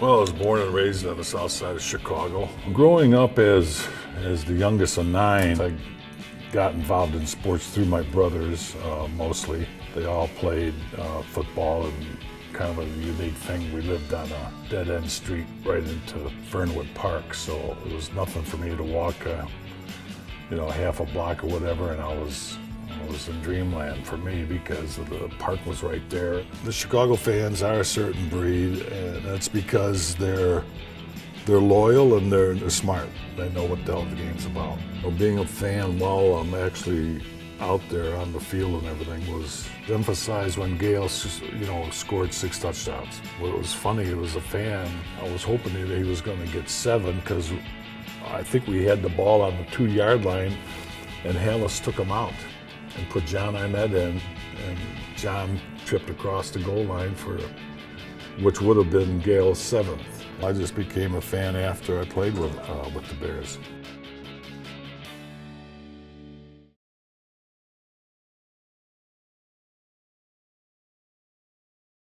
Well, I was born and raised on the south side of Chicago. Growing up as as the youngest of nine, I got involved in sports through my brothers uh, mostly. They all played uh, football and kind of a unique thing. We lived on a dead end street right into Fernwood Park, so it was nothing for me to walk, uh, you know, half a block or whatever, and I was it was a dreamland for me because the park was right there. The Chicago fans are a certain breed, and that's because they're they're loyal and they're, they're smart. They know what the hell the game's about. Being a fan while I'm actually out there on the field and everything was emphasized when Gale, you know, scored six touchdowns. What was funny, it was a fan. I was hoping that he was going to get seven because I think we had the ball on the two-yard line, and Halas took him out and put Jon Arnett in, and Jon tripped across the goal line for, which would have been Gale's seventh. I just became a fan after I played with, uh, with the Bears.